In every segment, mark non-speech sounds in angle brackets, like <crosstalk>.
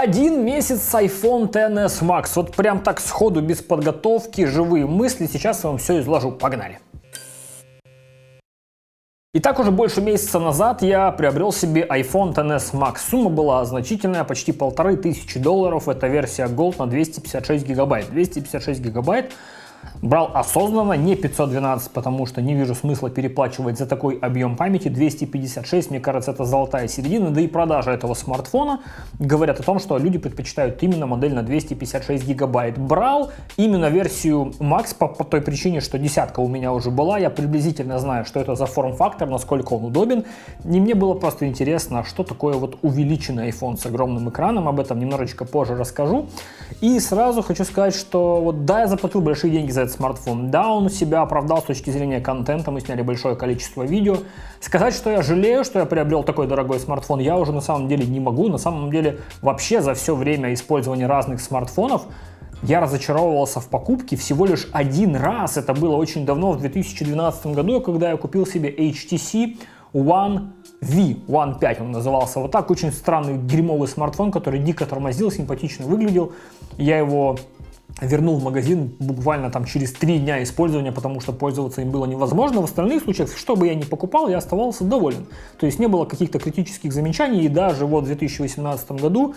Один месяц с iPhone XS Max. Вот прям так сходу, без подготовки, живые мысли. Сейчас я вам все изложу. Погнали. Итак, уже больше месяца назад я приобрел себе iPhone XS Max. Сумма была значительная, почти полторы тысячи долларов. Это версия Gold на 256 гигабайт. 256 гигабайт Брал осознанно, не 512, потому что не вижу смысла переплачивать за такой объем памяти. 256, мне кажется, это золотая середина. Да и продажа этого смартфона говорят о том, что люди предпочитают именно модель на 256 гигабайт. Брал именно версию Max по, по той причине, что десятка у меня уже была. Я приблизительно знаю, что это за форм-фактор, насколько он удобен. И мне было просто интересно, что такое вот увеличенный iPhone с огромным экраном. Об этом немножечко позже расскажу. И сразу хочу сказать, что вот да, я заплатил большие деньги за этот смартфон. Да, он себя оправдал с точки зрения контента, мы сняли большое количество видео. Сказать, что я жалею, что я приобрел такой дорогой смартфон, я уже на самом деле не могу. На самом деле вообще за все время использования разных смартфонов я разочаровывался в покупке всего лишь один раз. Это было очень давно, в 2012 году, когда я купил себе HTC One V, One 5 он назывался вот так. Очень странный дерьмовый смартфон, который дико тормозил, симпатично выглядел. Я его вернул в магазин буквально там через три дня использования, потому что пользоваться им было невозможно. В остальных случаях, что бы я ни покупал, я оставался доволен. То есть не было каких-то критических замечаний, и даже вот в 2018 году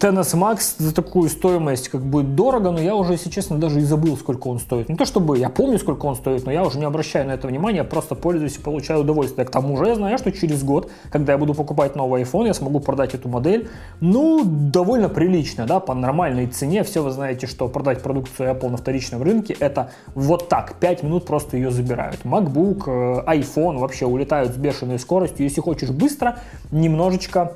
TNS Max за такую стоимость как бы дорого, но я уже, если честно, даже и забыл, сколько он стоит. Не то чтобы я помню, сколько он стоит, но я уже не обращаю на это внимания, просто пользуюсь и получаю удовольствие. К тому же я знаю, что через год, когда я буду покупать новый iPhone, я смогу продать эту модель, ну, довольно прилично, да, по нормальной цене. Все вы знаете, что продать продукцию Apple на вторичном рынке, это вот так, 5 минут просто ее забирают. MacBook, э, iPhone вообще улетают с бешеной скоростью. Если хочешь быстро, немножечко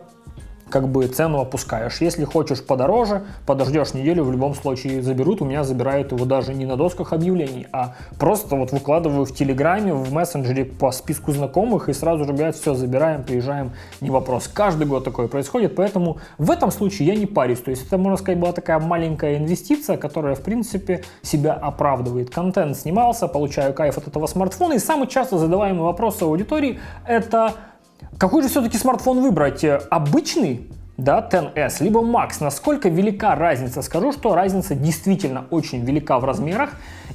как бы цену опускаешь. Если хочешь подороже, подождешь неделю, в любом случае заберут. У меня забирают его даже не на досках объявлений, а просто вот выкладываю в Телеграме, в мессенджере по списку знакомых и сразу говорят, все, забираем, приезжаем, не вопрос. Каждый год такое происходит, поэтому в этом случае я не парюсь. То есть это, можно сказать, была такая маленькая инвестиция, которая, в принципе, себя оправдывает. Контент снимался, получаю кайф от этого смартфона. И самый часто задаваемый вопрос аудитории это какой же все-таки смартфон выбрать? Э, обычный да, 10s, либо Max. Насколько велика разница? Скажу, что разница действительно очень велика в размерах.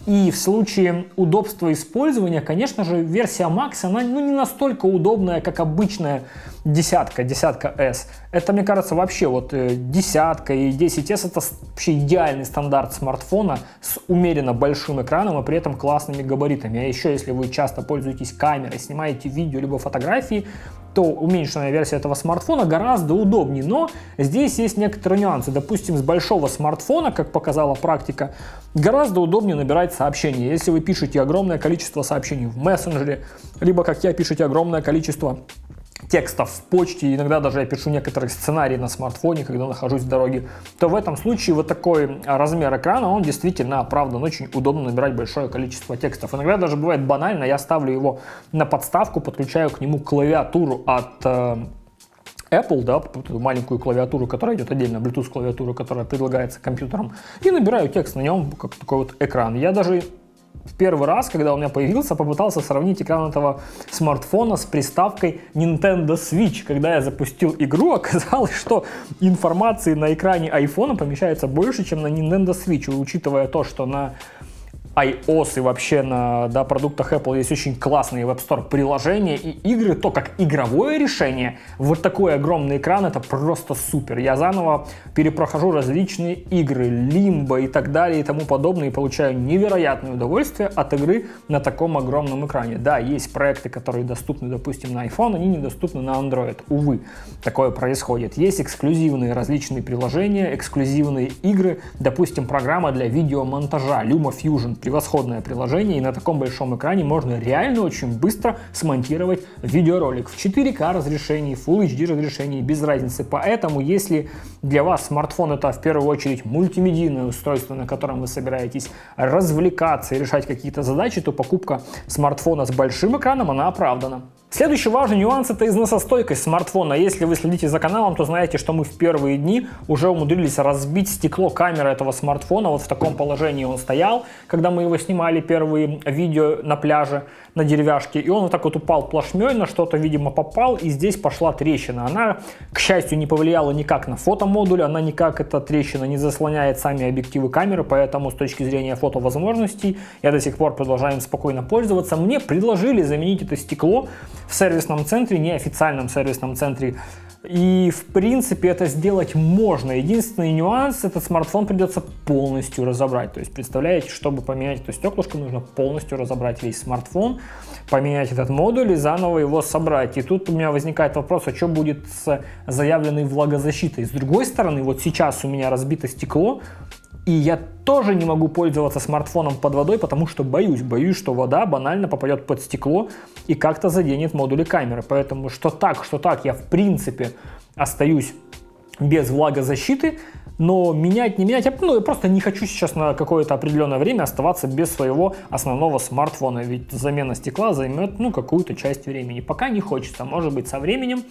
И в случае удобства использования, конечно же, версия Max, она ну, не настолько удобная, как обычная десятка, десятка S. Это, мне кажется, вообще вот э, десятка и 10s это вообще идеальный стандарт смартфона с умеренно большим экраном и при этом классными габаритами. А еще, если вы часто пользуетесь камерой, снимаете видео либо фотографии, то уменьшенная версия этого смартфона гораздо удобнее. Но здесь есть некоторые нюансы. Допустим, с большого смартфона, как показала практика, гораздо удобнее набирать сообщения. Если вы пишете огромное количество сообщений в мессенджере, либо, как я, пишете огромное количество текстов в почте, иногда даже я пишу некоторые сценарии на смартфоне, когда нахожусь в дороге, то в этом случае вот такой размер экрана, он действительно оправдан, очень удобно набирать большое количество текстов. Иногда даже бывает банально, я ставлю его на подставку, подключаю к нему клавиатуру от э, Apple, да, маленькую клавиатуру, которая идет отдельно, Bluetooth клавиатура, которая предлагается компьютером, и набираю текст на нем, как такой вот экран. Я даже в первый раз, когда у меня появился, попытался сравнить экран этого смартфона с приставкой Nintendo Switch. Когда я запустил игру, <laughs> оказалось, что информации на экране iPhone помещается больше, чем на Nintendo Switch, учитывая то, что на iOS и вообще на да, продуктах Apple есть очень классные Web Store приложения и игры, то как игровое решение, вот такой огромный экран, это просто супер. Я заново перепрохожу различные игры, Limbo и так далее и тому подобное, и получаю невероятное удовольствие от игры на таком огромном экране. Да, есть проекты, которые доступны, допустим, на iPhone, они недоступны на Android. Увы, такое происходит. Есть эксклюзивные различные приложения, эксклюзивные игры, допустим, программа для видеомонтажа LumaFusion, превосходное приложение, и на таком большом экране можно реально очень быстро смонтировать видеоролик в 4К разрешении, Full HD разрешении, без разницы. Поэтому, если для вас смартфон это в первую очередь мультимедийное устройство, на котором вы собираетесь развлекаться и решать какие-то задачи, то покупка смартфона с большим экраном, она оправдана. Следующий важный нюанс – это износостойкость смартфона. Если вы следите за каналом, то знаете, что мы в первые дни уже умудрились разбить стекло камеры этого смартфона. Вот в таком положении он стоял, когда мы его снимали первые видео на пляже на деревяшке. И он вот так вот упал плашмей, на что-то, видимо, попал, и здесь пошла трещина. Она, к счастью, не повлияла никак на фотомодуль, она никак, эта трещина, не заслоняет сами объективы камеры, поэтому с точки зрения фотовозможностей я до сих пор продолжаю спокойно пользоваться. Мне предложили заменить это стекло в сервисном центре, неофициальном сервисном центре. И в принципе это сделать можно. Единственный нюанс, этот смартфон придется полностью разобрать. То есть представляете, чтобы поменять это стеклышко, нужно полностью разобрать весь смартфон, поменять этот модуль и заново его собрать. И тут у меня возникает вопрос, а что будет с заявленной влагозащитой? С другой стороны, вот сейчас у меня разбито стекло, и я тоже не могу пользоваться смартфоном под водой, потому что боюсь. Боюсь, что вода банально попадет под стекло и как-то заденет модули камеры. Поэтому что так, что так, я в принципе остаюсь без влагозащиты, но менять, не менять, ну, я просто не хочу сейчас на какое-то определенное время оставаться без своего основного смартфона, ведь замена стекла займет, ну, какую-то часть времени. Пока не хочется, может быть, со временем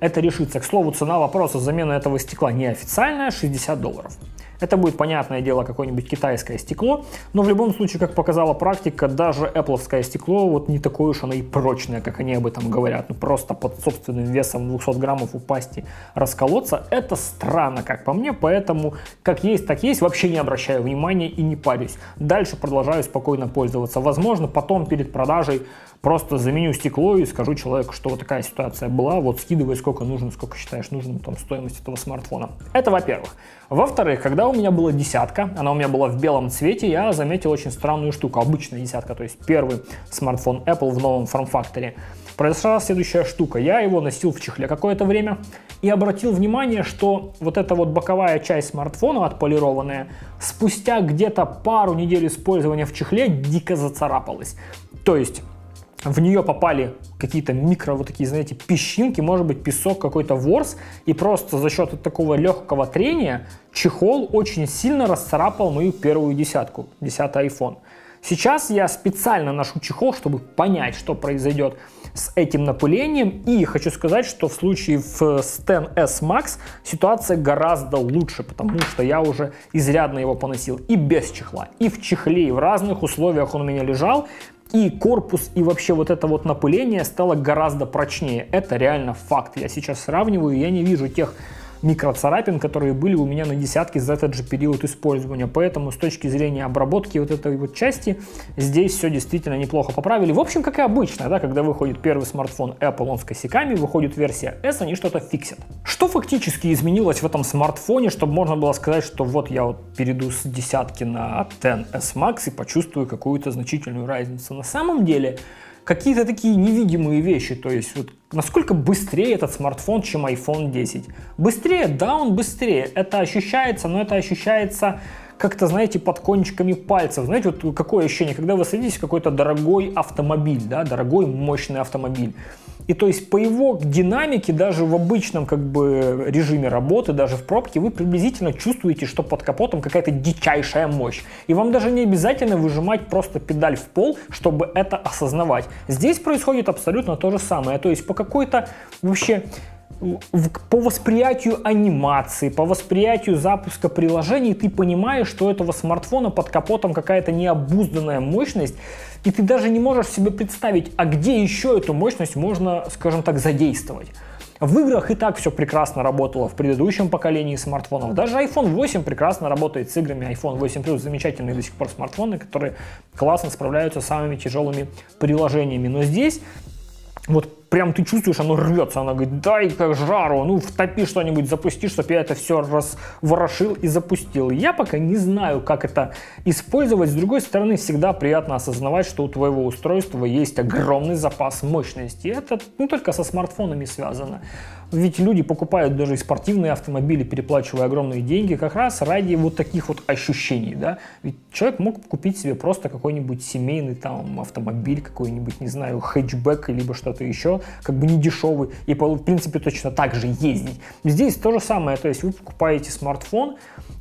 это решится. К слову, цена вопроса замены этого стекла неофициальная, 60 долларов. Это будет, понятное дело, какое-нибудь китайское стекло, но в любом случае, как показала практика, даже Apple стекло вот не такое уж оно и прочное, как они об этом говорят. Ну просто под собственным весом 200 граммов упасть и расколоться, это странно, как по мне, поэтому как есть, так есть, вообще не обращаю внимания и не парюсь. Дальше продолжаю спокойно пользоваться. Возможно, потом перед продажей Просто заменю стекло и скажу человеку, что вот такая ситуация была, вот скидывай сколько нужно, сколько считаешь нужным, там, стоимость этого смартфона. Это во-первых. Во-вторых, когда у меня была десятка, она у меня была в белом цвете, я заметил очень странную штуку. Обычная десятка, то есть первый смартфон Apple в новом форм-факторе. Произошла следующая штука. Я его носил в чехле какое-то время и обратил внимание, что вот эта вот боковая часть смартфона отполированная спустя где-то пару недель использования в чехле дико зацарапалась. То есть в нее попали какие-то микро вот такие, знаете, песчинки, может быть, песок, какой-то ворс, и просто за счет такого легкого трения чехол очень сильно расцарапал мою первую десятку, десятый iPhone. Сейчас я специально ношу чехол, чтобы понять, что произойдет с этим напылением. И хочу сказать, что в случае в Sten S Max ситуация гораздо лучше, потому что я уже изрядно его поносил и без чехла, и в чехле, и в разных условиях он у меня лежал и корпус, и вообще вот это вот напыление стало гораздо прочнее. Это реально факт. Я сейчас сравниваю, я не вижу тех микроцарапин, которые были у меня на десятке за этот же период использования. Поэтому с точки зрения обработки вот этой вот части, здесь все действительно неплохо поправили. В общем, как и обычно, да, когда выходит первый смартфон Apple, он с косяками, выходит версия S, они что-то фиксят. Что фактически изменилось в этом смартфоне, чтобы можно было сказать, что вот я вот перейду с десятки на 10s Max и почувствую какую-то значительную разницу. На самом деле, какие-то такие невидимые вещи, то есть вот насколько быстрее этот смартфон, чем iPhone 10. Быстрее, да, он быстрее, это ощущается, но это ощущается как-то, знаете, под кончиками пальцев. Знаете, вот какое ощущение, когда вы садитесь в какой-то дорогой автомобиль, да, дорогой мощный автомобиль. И то есть по его динамике даже в обычном как бы режиме работы, даже в пробке, вы приблизительно чувствуете, что под капотом какая-то дичайшая мощь. И вам даже не обязательно выжимать просто педаль в пол, чтобы это осознавать. Здесь происходит абсолютно то же самое. То есть по какой-то вообще по восприятию анимации, по восприятию запуска приложений ты понимаешь, что у этого смартфона под капотом какая-то необузданная мощность, и ты даже не можешь себе представить, а где еще эту мощность можно, скажем так, задействовать. В играх и так все прекрасно работало в предыдущем поколении смартфонов. Даже iPhone 8 прекрасно работает с играми. iPhone 8 Plus замечательные до сих пор смартфоны, которые классно справляются с самыми тяжелыми приложениями. Но здесь вот прям ты чувствуешь, оно рвется, она говорит, дай как жару, ну втопи что-нибудь, запусти, чтобы я это все разворошил и запустил. Я пока не знаю, как это использовать. С другой стороны, всегда приятно осознавать, что у твоего устройства есть огромный запас мощности. Это не только со смартфонами связано. Ведь люди покупают даже спортивные автомобили, переплачивая огромные деньги, как раз ради вот таких вот ощущений, да. Ведь человек мог купить себе просто какой-нибудь семейный там автомобиль, какой-нибудь, не знаю, хэтчбэк, либо что-то еще, как бы не дешевый, и в принципе точно так же ездить. Здесь то же самое, то есть вы покупаете смартфон,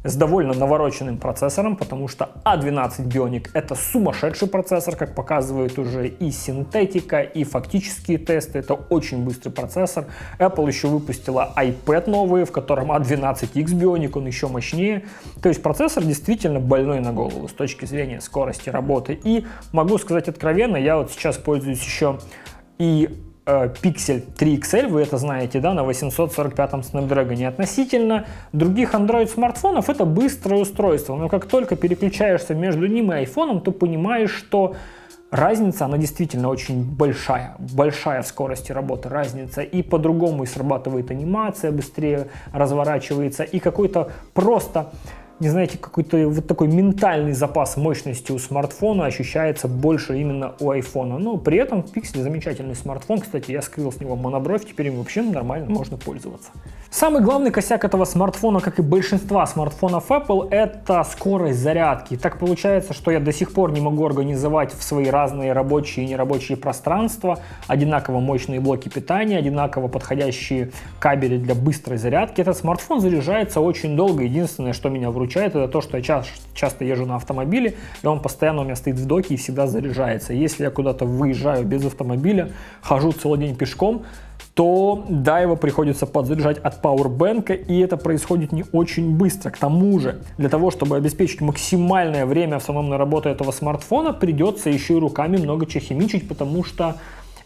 с довольно навороченным процессором, потому что A12 Bionic это сумасшедший процессор, как показывает уже и синтетика, и фактические тесты. Это очень быстрый процессор. Apple еще выпустила iPad новый, в котором A12X Bionic, он еще мощнее. То есть процессор действительно больной на голову с точки зрения скорости работы. И могу сказать откровенно, я вот сейчас пользуюсь еще и Pixel 3 XL, вы это знаете, да, на 845-м Snapdragon. Относительно других Android смартфонов это быстрое устройство, но как только переключаешься между ним и iPhone, то понимаешь, что разница, она действительно очень большая, большая в скорости работы разница, и по-другому и срабатывает анимация, быстрее разворачивается, и какой-то просто не знаете, какой-то вот такой ментальный запас мощности у смартфона ощущается больше именно у айфона. Но при этом Pixel замечательный смартфон. Кстати, я скрыл с него монобровь, теперь им вообще нормально можно пользоваться. Самый главный косяк этого смартфона, как и большинства смартфонов Apple, это скорость зарядки. Так получается, что я до сих пор не могу организовать в свои разные рабочие и нерабочие пространства одинаково мощные блоки питания, одинаково подходящие кабели для быстрой зарядки. Этот смартфон заряжается очень долго. Единственное, что меня выручает, это то, что я часто, часто езжу на автомобиле, и он постоянно у меня стоит в доке и всегда заряжается. Если я куда-то выезжаю без автомобиля, хожу целый день пешком, то да, его приходится подзаряжать от пауэрбэнка, и это происходит не очень быстро. К тому же, для того, чтобы обеспечить максимальное время автономной работы этого смартфона, придется еще и руками много чехимичить, потому что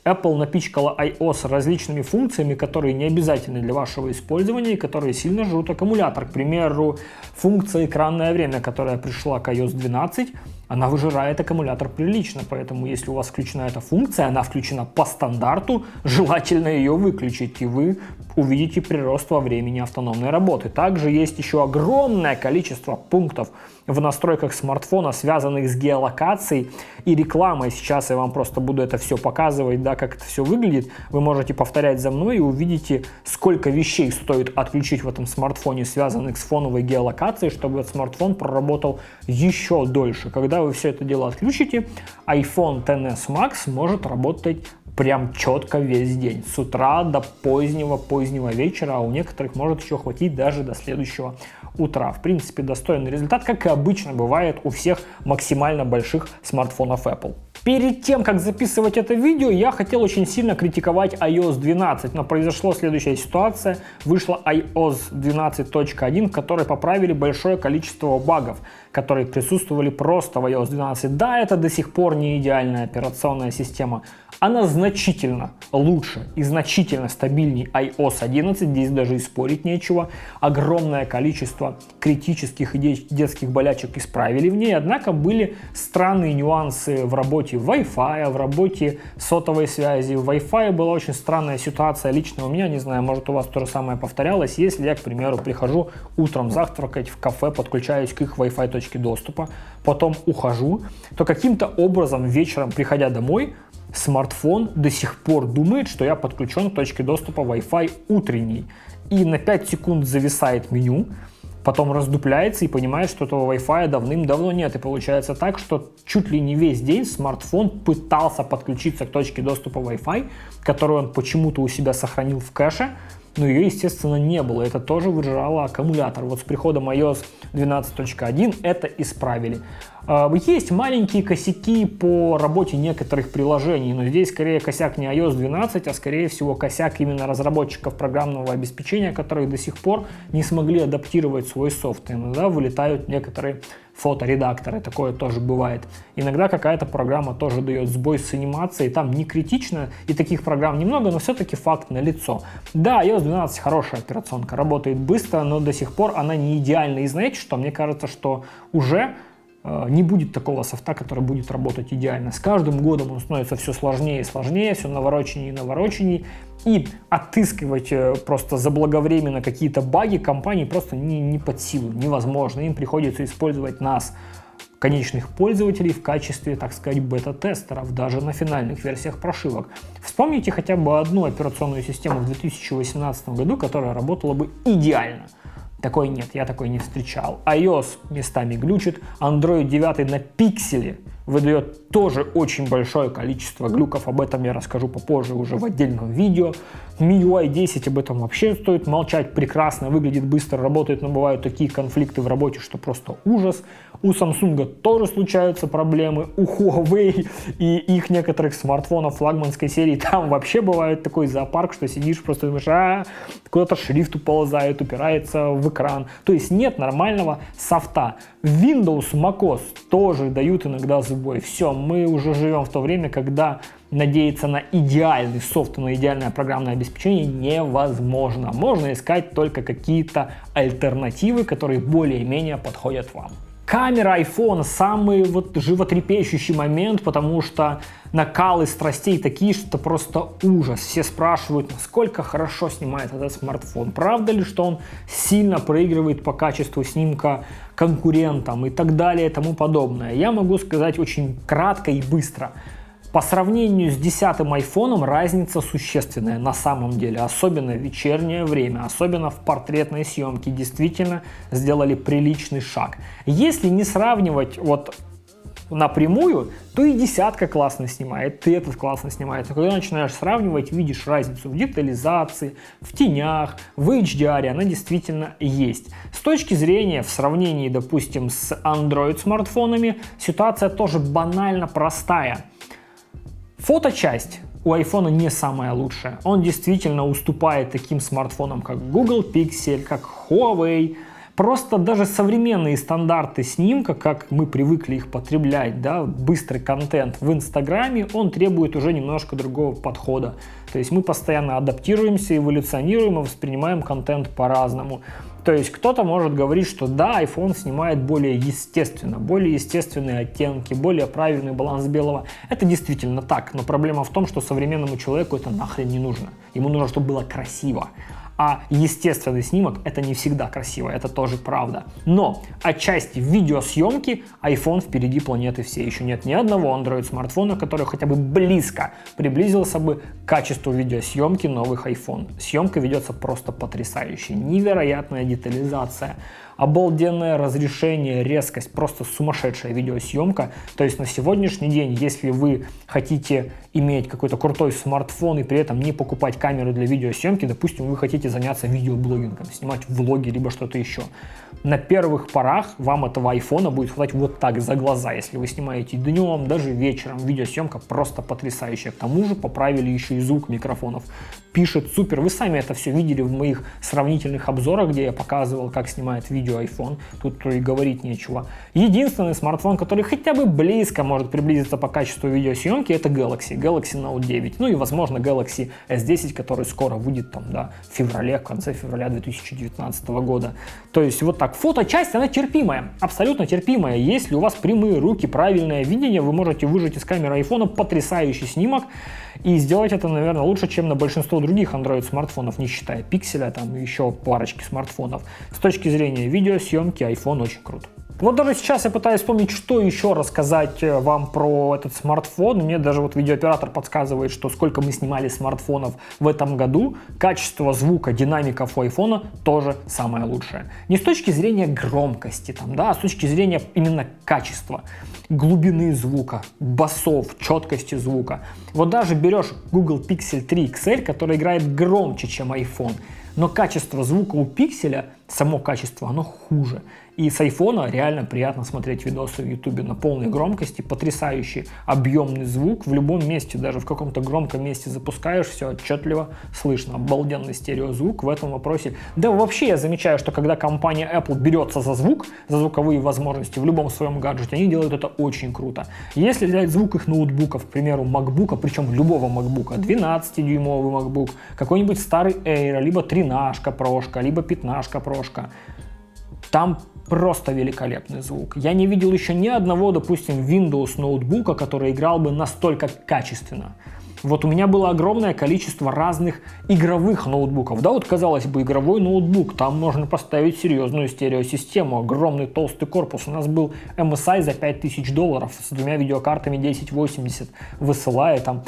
Apple напичкала iOS различными функциями, которые не обязательны для вашего использования и которые сильно жрут аккумулятор. К примеру, функция экранное время, которая пришла к iOS 12, она выжирает аккумулятор прилично, поэтому если у вас включена эта функция, она включена по стандарту, желательно ее выключить, и вы увидите прирост во времени автономной работы. Также есть еще огромное количество пунктов в настройках смартфона, связанных с геолокацией и рекламой. Сейчас я вам просто буду это все показывать, да, как это все выглядит. Вы можете повторять за мной и увидите, сколько вещей стоит отключить в этом смартфоне, связанных с фоновой геолокацией, чтобы этот смартфон проработал еще дольше. Вы все это дело отключите, iPhone XS Max может работать прям четко весь день, с утра до позднего-позднего вечера, а у некоторых может еще хватить даже до следующего утра. В принципе, достойный результат, как и обычно бывает у всех максимально больших смартфонов Apple. Перед тем, как записывать это видео, я хотел очень сильно критиковать iOS 12, но произошла следующая ситуация. Вышла iOS 12.1, в которой поправили большое количество багов, которые присутствовали просто в iOS 12. Да, это до сих пор не идеальная операционная система, она значительно лучше и значительно стабильнее iOS 11, здесь даже и спорить нечего. Огромное количество критических и детских болячек исправили в ней, однако были странные нюансы в работе Wi-Fi, в работе сотовой связи. В Wi-Fi была очень странная ситуация лично у меня, не знаю, может у вас то же самое повторялось, если я, к примеру, прихожу утром завтракать в кафе, подключаюсь к их Wi-Fi точке доступа, потом ухожу, то каким-то образом вечером, приходя домой, смартфон до сих пор думает, что я подключен к точке доступа Wi-Fi утренней. И на 5 секунд зависает меню, потом раздупляется и понимает, что этого Wi-Fi давным-давно нет. И получается так, что чуть ли не весь день смартфон пытался подключиться к точке доступа Wi-Fi, которую он почему-то у себя сохранил в кэше, но ее, естественно, не было. Это тоже выжирало аккумулятор. Вот с приходом iOS 12.1 это исправили. А, есть маленькие косяки по работе некоторых приложений, но здесь скорее косяк не iOS 12, а скорее всего косяк именно разработчиков программного обеспечения, которые до сих пор не смогли адаптировать свой софт. Иногда вылетают некоторые фоторедакторы, такое тоже бывает. Иногда какая-то программа тоже дает сбой с анимацией, там не критично, и таких программ немного, но все-таки факт на лицо. Да, iOS 12 хорошая операционка, работает быстро, но до сих пор она не идеальна. И знаете что, мне кажется, что уже не будет такого софта, который будет работать идеально. С каждым годом он становится все сложнее и сложнее, все навороченнее и навороченнее. И отыскивать э, просто заблаговременно какие-то баги компании просто не, не под силу, невозможно. Им приходится использовать нас, конечных пользователей в качестве, так сказать, бета-тестеров, даже на финальных версиях прошивок. Вспомните хотя бы одну операционную систему в 2018 году, которая работала бы идеально – такой нет, я такой не встречал. iOS местами глючит, Android 9 на пикселе выдает тоже очень большое количество глюков, об этом я расскажу попозже уже в отдельном видео. MIUI 10 об этом вообще стоит молчать, прекрасно, выглядит быстро, работает, но бывают такие конфликты в работе, что просто ужас. У Samsung тоже случаются проблемы, у Huawei и их некоторых смартфонов флагманской серии там вообще бывает такой зоопарк, что сидишь просто думаешь, а, куда-то шрифт уползает, упирается в экран. То есть нет нормального софта. Windows, macOS тоже дают иногда сбой. Все, мы уже живем в то время, когда надеяться на идеальный софт, на идеальное программное обеспечение невозможно. Можно искать только какие-то альтернативы, которые более-менее подходят вам. Камера iPhone самый вот животрепещущий момент, потому что накалы страстей такие, что это просто ужас. Все спрашивают, насколько хорошо снимает этот смартфон. Правда ли, что он сильно проигрывает по качеству снимка конкурентам и так далее и тому подобное. Я могу сказать очень кратко и быстро. По сравнению с десятым айфоном разница существенная на самом деле, особенно в вечернее время, особенно в портретной съемке, действительно сделали приличный шаг. Если не сравнивать вот напрямую, то и десятка классно снимает, и этот классно снимает. Но когда начинаешь сравнивать, видишь разницу в детализации, в тенях, в HDR, она действительно есть. С точки зрения, в сравнении, допустим, с Android смартфонами, ситуация тоже банально простая. Фоточасть у iPhone не самая лучшая. Он действительно уступает таким смартфонам, как Google Pixel, как Huawei. Просто даже современные стандарты снимка, как мы привыкли их потреблять, да, быстрый контент в Инстаграме, он требует уже немножко другого подхода. То есть мы постоянно адаптируемся, эволюционируем и воспринимаем контент по-разному. То есть кто-то может говорить, что да, iPhone снимает более естественно, более естественные оттенки, более правильный баланс белого. Это действительно так, но проблема в том, что современному человеку это нахрен не нужно. Ему нужно, чтобы было красиво. А естественный снимок это не всегда красиво, это тоже правда. Но отчасти видеосъемки iPhone впереди планеты все. Еще нет ни одного Android смартфона, который хотя бы близко приблизился бы к качеству видеосъемки новых iPhone. Съемка ведется просто потрясающе. Невероятная детализация обалденное разрешение, резкость, просто сумасшедшая видеосъемка. То есть на сегодняшний день, если вы хотите иметь какой-то крутой смартфон и при этом не покупать камеру для видеосъемки, допустим, вы хотите заняться видеоблогингом, снимать влоги, либо что-то еще. На первых порах вам этого айфона будет хватать вот так за глаза, если вы снимаете днем, даже вечером. Видеосъемка просто потрясающая. К тому же поправили еще и звук микрофонов. Пишет супер. Вы сами это все видели в моих сравнительных обзорах, где я показывал, как снимает видео iPhone. Тут и говорить нечего. Единственный смартфон, который хотя бы близко может приблизиться по качеству видеосъемки, это Galaxy. Galaxy Note 9. Ну и, возможно, Galaxy S10, который скоро выйдет там, да, в феврале, в конце февраля 2019 года. То есть вот так. Фоточасть, она терпимая, абсолютно терпимая. Если у вас прямые руки, правильное видение, вы можете выжать из камеры айфона потрясающий снимок и сделать это, наверное, лучше, чем на большинство других Android смартфонов, не считая пикселя, там еще парочки смартфонов. С точки зрения видеосъемки iPhone очень крут. Вот даже сейчас я пытаюсь вспомнить, что еще рассказать э, вам про этот смартфон. Мне даже вот видеооператор подсказывает, что сколько мы снимали смартфонов в этом году, качество звука динамиков у айфона тоже самое лучшее. Не с точки зрения громкости, там, да, а с точки зрения именно качества, глубины звука, басов, четкости звука. Вот даже берешь Google Pixel 3 XL, который играет громче, чем iPhone, но качество звука у пикселя, само качество, оно хуже. И с айфона реально приятно смотреть видосы в ютубе на полной громкости, потрясающий объемный звук в любом месте, даже в каком-то громком месте запускаешь, все отчетливо слышно, обалденный стереозвук в этом вопросе. Да вообще я замечаю, что когда компания Apple берется за звук, за звуковые возможности в любом своем гаджете, они делают это очень круто. Если взять звук их ноутбуков, к примеру, MacBook, причем любого MacBook, 12-дюймовый MacBook, какой-нибудь старый Air, либо 13 прошка, либо 15 прошка, там просто великолепный звук. Я не видел еще ни одного, допустим, Windows ноутбука, который играл бы настолько качественно. Вот у меня было огромное количество разных игровых ноутбуков. Да, вот казалось бы, игровой ноутбук, там можно поставить серьезную стереосистему, огромный толстый корпус. У нас был MSI за 5000 долларов с двумя видеокартами 1080 высылая там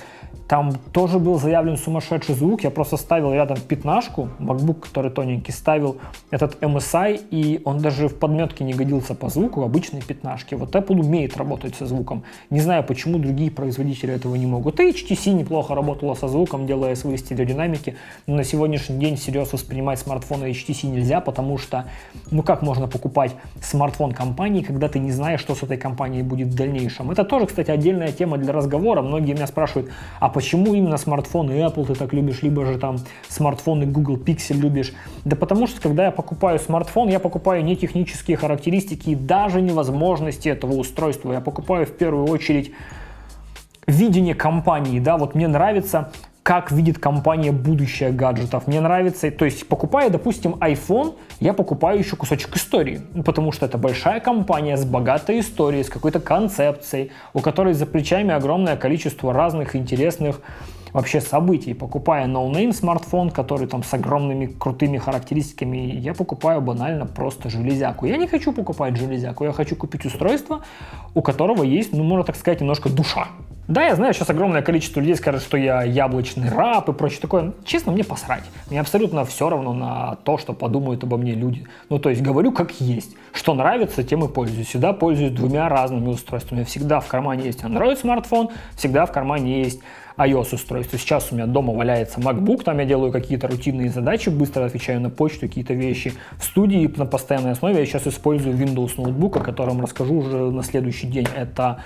там тоже был заявлен сумасшедший звук. Я просто ставил рядом пятнашку, MacBook, который тоненький, ставил этот MSI, и он даже в подметке не годился по звуку обычной пятнашки. Вот Apple умеет работать со звуком. Не знаю, почему другие производители этого не могут. И HTC неплохо работала со звуком, делая свои стереодинамики. Но на сегодняшний день всерьез воспринимать смартфоны HTC нельзя, потому что, ну как можно покупать смартфон компании, когда ты не знаешь, что с этой компанией будет в дальнейшем. Это тоже, кстати, отдельная тема для разговора. Многие меня спрашивают, а почему именно смартфоны Apple ты так любишь, либо же там смартфоны Google Pixel любишь. Да потому что, когда я покупаю смартфон, я покупаю не технические характеристики и даже невозможности этого устройства. Я покупаю в первую очередь видение компании, да, вот мне нравится как видит компания будущее гаджетов. Мне нравится, то есть покупая, допустим, iPhone, я покупаю еще кусочек истории, ну, потому что это большая компания с богатой историей, с какой-то концепцией, у которой за плечами огромное количество разных интересных вообще событий. Покупая no-name смартфон, который там с огромными крутыми характеристиками, я покупаю банально просто железяку. Я не хочу покупать железяку, я хочу купить устройство, у которого есть, ну, можно так сказать, немножко душа. Да, я знаю, сейчас огромное количество людей скажет, что я яблочный раб и прочее такое. Честно, мне посрать. Мне абсолютно все равно на то, что подумают обо мне люди. Ну, то есть, говорю как есть. Что нравится, тем и пользуюсь. Всегда пользуюсь двумя разными устройствами. Всегда в кармане есть Android смартфон, всегда в кармане есть iOS устройство. Сейчас у меня дома валяется MacBook, там я делаю какие-то рутинные задачи, быстро отвечаю на почту, какие-то вещи. В студии на постоянной основе я сейчас использую Windows ноутбук, о котором расскажу уже на следующий день. Это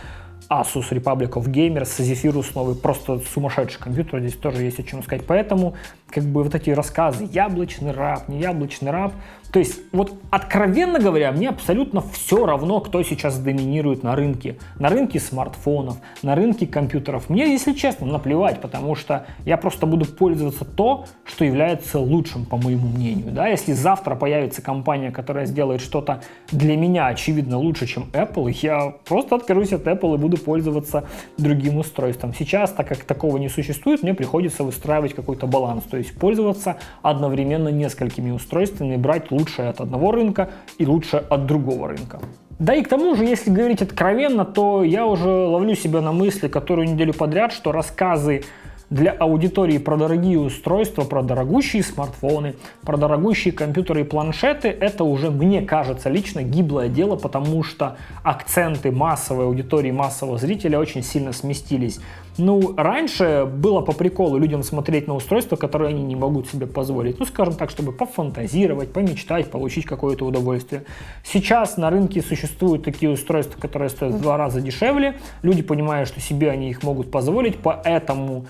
Asus Republic of Gamers, Zephyrus новый, просто сумасшедший компьютер, здесь тоже есть о чем сказать. Поэтому, как бы вот эти рассказы, яблочный раб, не яблочный раб, то есть, вот откровенно говоря, мне абсолютно все равно, кто сейчас доминирует на рынке. На рынке смартфонов, на рынке компьютеров. Мне, если честно, наплевать, потому что я просто буду пользоваться то, что является лучшим, по моему мнению. Да? Если завтра появится компания, которая сделает что-то для меня, очевидно, лучше, чем Apple, я просто откажусь от Apple и буду пользоваться другим устройством. Сейчас, так как такого не существует, мне приходится выстраивать какой-то баланс, то есть пользоваться одновременно несколькими устройствами, брать лучше лучшее от одного рынка и лучшее от другого рынка. Да и к тому же, если говорить откровенно, то я уже ловлю себя на мысли, которую неделю подряд, что рассказы для аудитории про дорогие устройства, про дорогущие смартфоны, про дорогущие компьютеры и планшеты, это уже, мне кажется, лично гиблое дело, потому что акценты массовой аудитории, массового зрителя очень сильно сместились. Ну, раньше было по приколу людям смотреть на устройства, которые они не могут себе позволить. Ну, скажем так, чтобы пофантазировать, помечтать, получить какое-то удовольствие. Сейчас на рынке существуют такие устройства, которые стоят в два раза дешевле. Люди понимают, что себе они их могут позволить, поэтому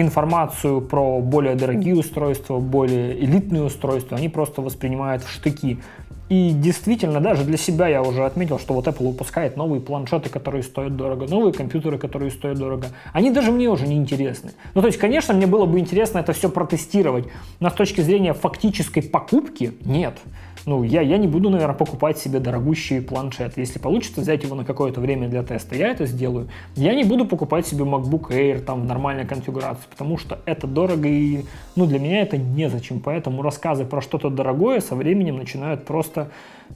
информацию про более дорогие устройства, более элитные устройства, они просто воспринимают в штыки. И действительно, даже для себя я уже отметил, что вот Apple выпускает новые планшеты, которые стоят дорого, новые компьютеры, которые стоят дорого. Они даже мне уже не интересны. Ну, то есть, конечно, мне было бы интересно это все протестировать, но с точки зрения фактической покупки нет ну, я, я не буду, наверное, покупать себе дорогущий планшет. Если получится взять его на какое-то время для теста, я это сделаю. Я не буду покупать себе MacBook Air там в нормальной конфигурации, потому что это дорого и, ну, для меня это незачем. Поэтому рассказы про что-то дорогое со временем начинают просто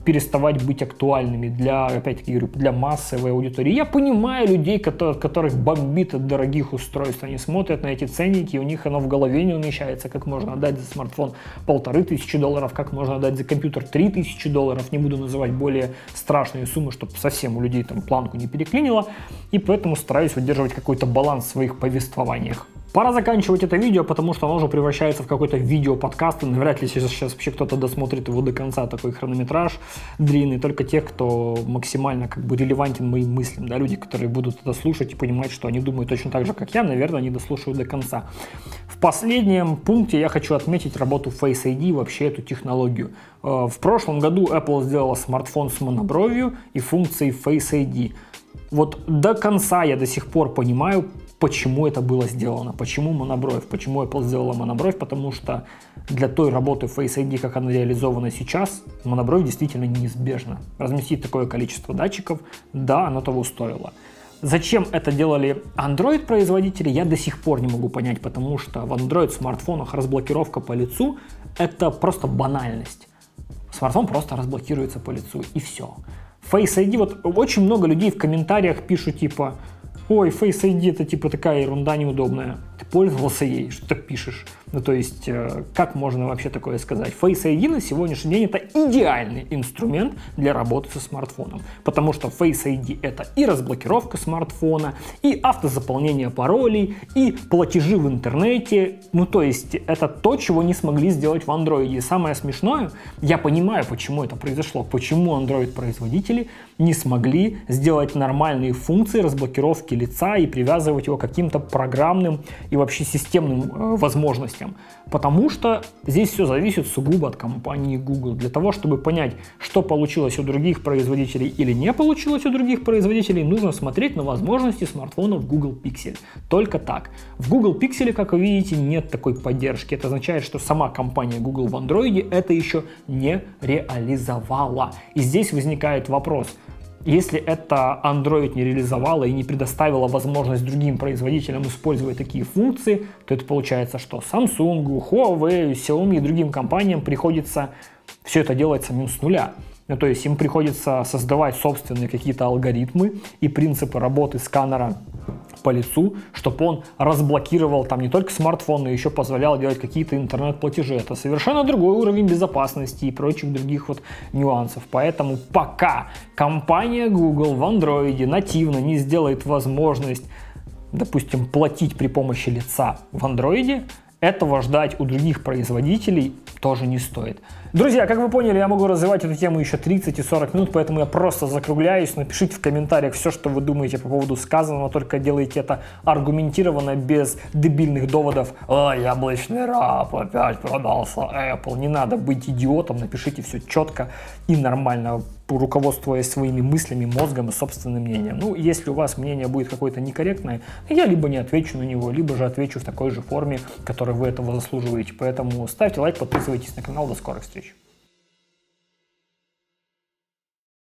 переставать быть актуальными для, опять-таки говорю, для массовой аудитории. Я понимаю людей, которые, которых бомбит от дорогих устройств. Они смотрят на эти ценники, и у них оно в голове не умещается, как можно отдать за смартфон полторы тысячи долларов, как можно отдать за компьютер три тысячи долларов. Не буду называть более страшные суммы, чтобы совсем у людей там планку не переклинило. И поэтому стараюсь выдерживать какой-то баланс в своих повествованиях. Пора заканчивать это видео, потому что оно уже превращается в какой-то видео-подкаст, и навряд ли сейчас вообще кто-то досмотрит его до конца, такой хронометраж длинный, только те, кто максимально как бы релевантен моим мыслям, да, люди, которые будут это слушать и понимать, что они думают точно так же, как я, наверное, они дослушают до конца. В последнем пункте я хочу отметить работу Face ID, вообще эту технологию. Э, в прошлом году Apple сделала смартфон с монобровью и функцией Face ID. Вот до конца я до сих пор понимаю, почему это было сделано, почему монобровь, почему Apple сделала монобровь, потому что для той работы Face ID, как она реализована сейчас, монобровь действительно неизбежна. Разместить такое количество датчиков, да, оно того стоило. Зачем это делали Android-производители, я до сих пор не могу понять, потому что в Android-смартфонах разблокировка по лицу — это просто банальность. Смартфон просто разблокируется по лицу, и все. Face ID, вот очень много людей в комментариях пишут типа ой, Face ID это типа такая ерунда неудобная. Ты пользовался ей, что ты пишешь. Ну, то есть, э, как можно вообще такое сказать? Face ID на сегодняшний день это идеальный инструмент для работы со смартфоном. Потому что Face ID это и разблокировка смартфона, и автозаполнение паролей, и платежи в интернете. Ну, то есть, это то, чего не смогли сделать в Android. И самое смешное, я понимаю, почему это произошло. Почему Android-производители не смогли сделать нормальные функции разблокировки лица и привязывать его к каким-то программным и вообще системным э, возможностям. Потому что здесь все зависит сугубо от компании Google. Для того, чтобы понять, что получилось у других производителей или не получилось у других производителей, нужно смотреть на возможности смартфонов Google Pixel. Только так. В Google Pixel, как вы видите, нет такой поддержки. Это означает, что сама компания Google в Android это еще не реализовала. И здесь возникает вопрос – если это Android не реализовала и не предоставила возможность другим производителям использовать такие функции, то это получается, что Samsung, Huawei, Xiaomi и другим компаниям приходится все это делать самим с нуля. Ну, то есть им приходится создавать собственные какие-то алгоритмы и принципы работы сканера по лицу, чтобы он разблокировал там не только смартфон, но еще позволял делать какие-то интернет-платежи. Это совершенно другой уровень безопасности и прочих других вот нюансов. Поэтому пока компания Google в Android нативно не сделает возможность допустим, платить при помощи лица в андроиде, этого ждать у других производителей тоже не стоит. Друзья, как вы поняли, я могу развивать эту тему еще 30 и 40 минут, поэтому я просто закругляюсь. Напишите в комментариях все, что вы думаете по поводу сказанного, только делайте это аргументированно, без дебильных доводов. А, яблочный раб опять продался Apple. Не надо быть идиотом, напишите все четко и нормально руководствуясь своими мыслями, мозгом и собственным мнением. Ну, если у вас мнение будет какое-то некорректное, я либо не отвечу на него, либо же отвечу в такой же форме, которой вы этого заслуживаете. Поэтому ставьте лайк, подписывайтесь на канал. До скорых встреч!